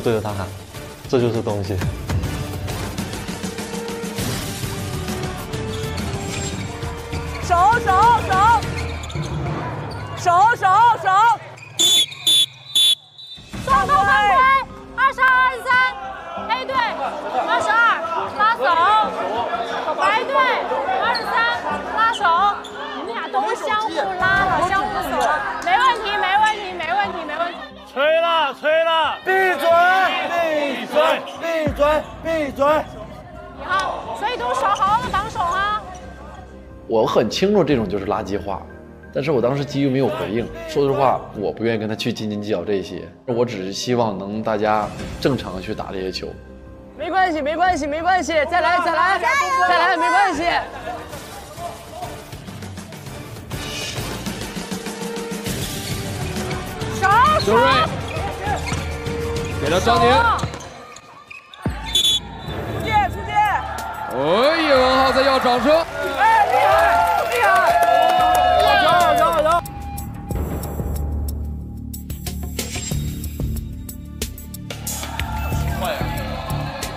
对着他喊，这就是东西。手手手手手手，双方犯规，二十二二十三，A 队二十二拉手，白队二十三拉手，你们俩都相互拉了，相互手，没问题，没问题，没问题，没问题。吹了，闭嘴，闭嘴，闭嘴，闭嘴。好，所以都手好好的防守啊。我很清楚这种就是垃圾话，但是我当时基于没有回应。说实话，我不愿意跟他去斤斤计较这些，我只是希望能大家正常的去打这些球。没关系，没关系，没关系，再来，再来，再来，没关系。手周瑞，给到张宁。要掌声。哎，厉害，厉害！好球，好球，好球！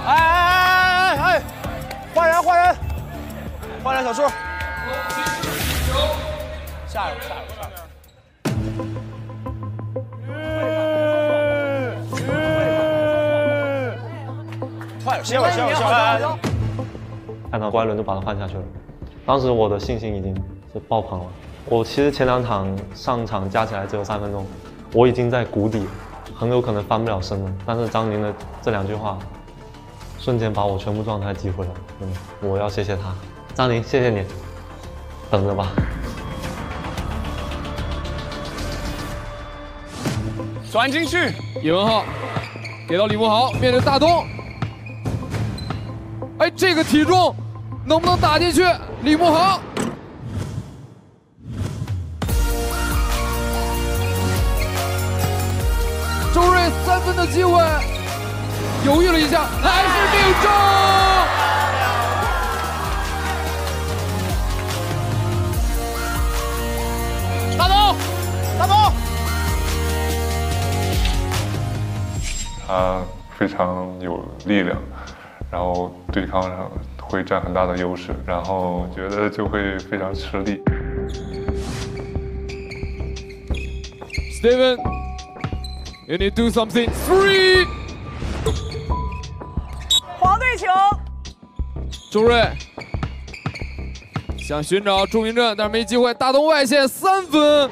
哎哎哎哎哎！换人，换人，换人，小树。下一个，下一个，下一个。快点，歇会儿，歇会儿，歇会儿。看到怪伦就把他换下去了，当时我的信心已经是爆棚了。我其实前两场上场加起来只有三分钟，我已经在谷底，很有可能翻不了身了。但是张宁的这两句话，瞬间把我全部状态击毁了。真的，我要谢谢他，张宁，谢谢你。等着吧。转进去，叶文浩给到李文豪，面对大东。哎，这个体重能不能打进去？李慕豪，周瑞三分的机会，犹豫了一下，还是命中。大龙，大龙。他非常有力量，然后对抗上会占很大的优势，然后觉得就会非常吃力。Steven, you need to do something. Three，黄队球，朱瑞想寻找朱明镇，但是没机会。大东外线三分，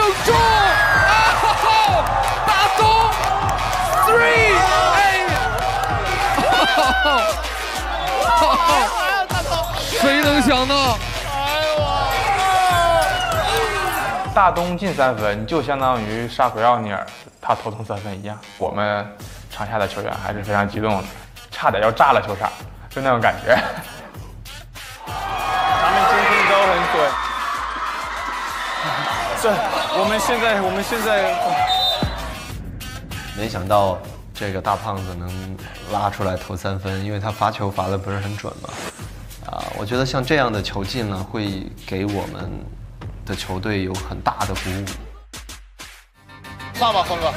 命中！啊哈哈！大东，three，哎，哈哈哈！谁能想到？大东进三分，就相当于沙奎奥尼尔他投中三分一样。我们场下的球员还是非常激动的，差点要炸了球场，就那种感觉。这，我们现在，我们现在，没想到这个大胖子能拉出来投三分，因为他罚球罚的不是很准嘛。啊，我觉得像这样的球进呢，会给我们的球队有很大的鼓舞。上吧，峰哥。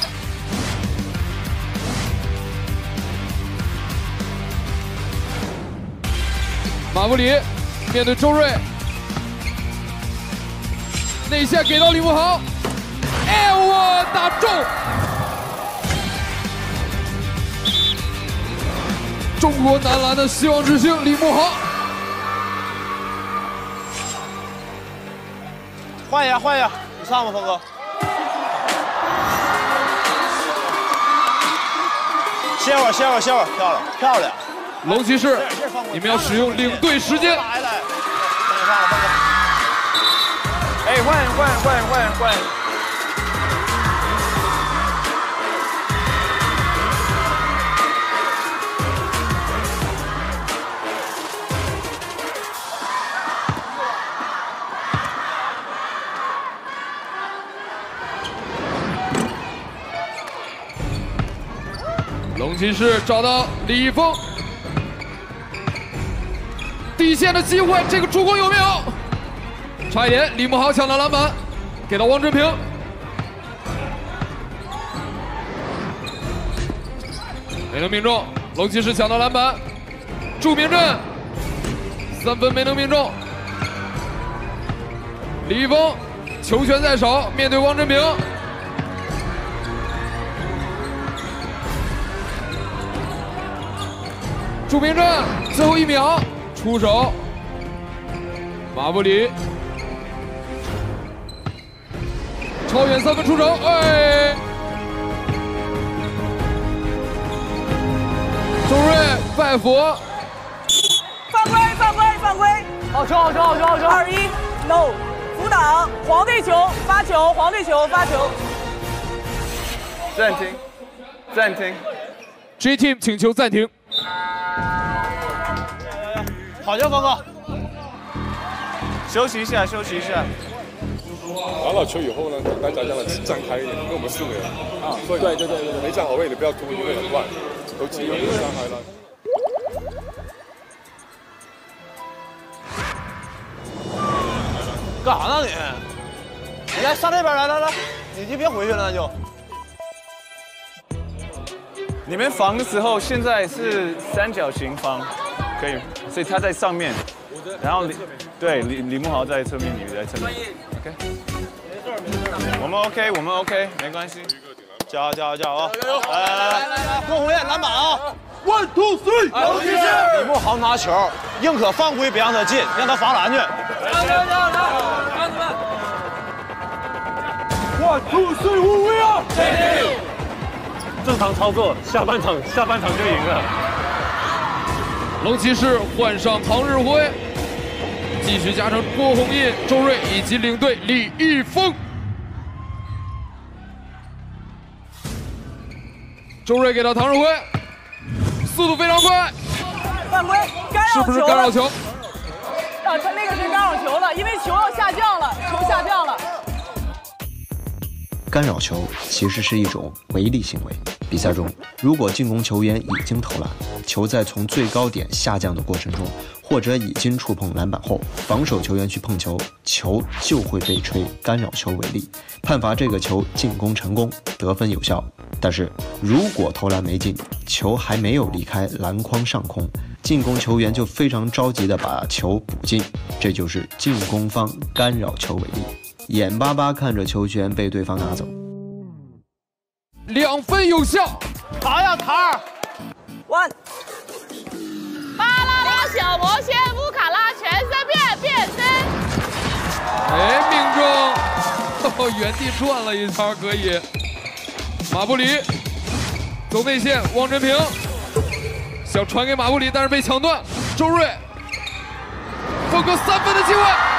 马布里面对周瑞，内线给到李慕豪，哎我打中！中国男篮的希望之星李慕豪，换一下，换一下，你上吧，峰哥。歇会儿，歇会儿，歇会儿，漂亮，漂亮。龙骑士，你们要使用领队时间。来来，哎，换换换换换。龙骑士找到李易峰，底线的机会，这个助攻有没有？差一点，李慕豪抢到篮板，给到王振平。没能命中，龙骑士抢到篮板，祝明正三分没能命中。李易峰球权在手，面对王振平。祝明正最后一秒出手，马布里超远三分出手，哎！周瑞拜佛，犯规犯规犯规！好球好球好球好球！二一，no，阻挡，皇帝球发球，皇帝球发球。暂停，暂停。G Team 请求暂停。好球，峰哥！休息一下，休息一下。拿了球以后呢，大家让它站开一点，跟我们四个人啊，对对对对，没站好位你不要突，因为很乱，都几个人站开了。干啥呢你？你来上这边来来来，你就别回去了，那就。你们防的时候，现在是三角形防，可以，所以他在上面，然后你对李李慕豪在侧面，你在侧面，OK。我们 OK，我们 OK，没关系。加油加油加油啊！来来来来来，郭红艳篮板啊！One two three，尤其是李慕豪拿球，宁可犯规别让他进，让他罚篮去。加油加油加油！让你们！One two three，五位啊！正常操作，下半场下半场就赢了。龙骑士换上唐日辉，继续加成郭宏印、周瑞以及领队李易峰。周瑞给到唐日辉，速度非常快，犯规，干扰球，是不是干扰球？啊，他那个是干扰球了，因为球要下降了，球下降了。干扰球其实是一种违例行为。比赛中，如果进攻球员已经投篮，球在从最高点下降的过程中，或者已经触碰篮板后，防守球员去碰球，球就会被吹干扰球为例，判罚这个球进攻成功，得分有效。但是如果投篮没进，球还没有离开篮筐上空，进攻球员就非常着急的把球补进，这就是进攻方干扰球为例。眼巴巴看着球权被对方拿走，两分有效。打呀，卡尔！One。巴啦啦小魔仙乌卡拉全身变变身。哎，命中！哦，原地转了一圈，可以。马布里走内线，汪振平想传给马布里，但是被抢断。周睿，峰哥三分的机会。